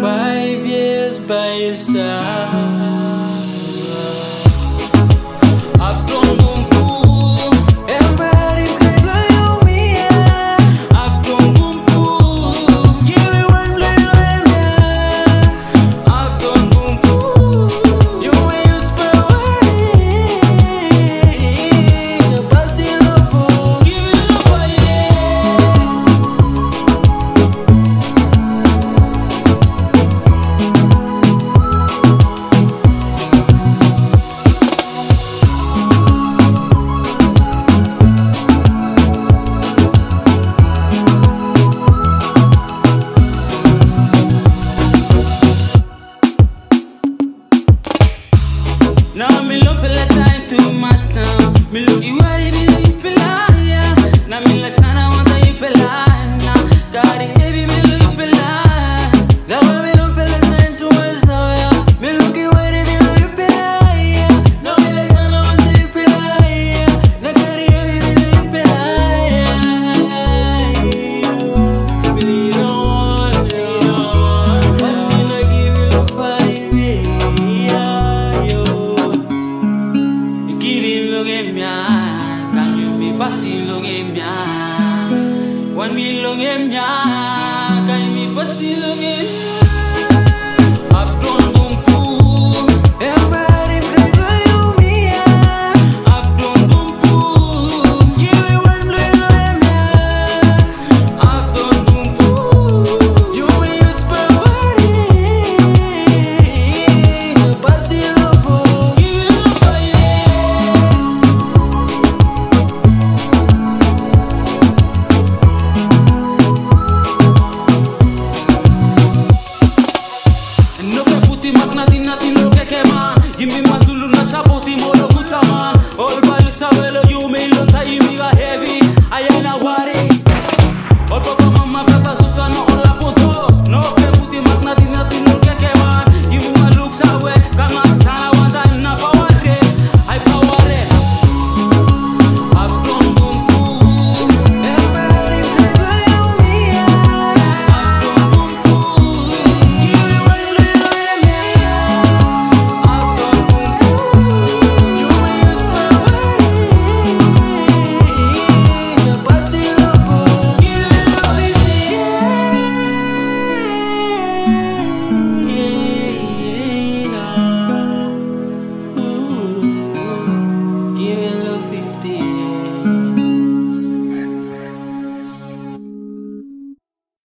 Five years, vies, vai. emyaka one million emyaka imipasilong emyaka sa puti mo lo kultaman All balik sa velo heavy. Aya wari All pa mama kata susano all la punto No ke puti mat natin natin nul kekeman Yimu maluk sa we kang asana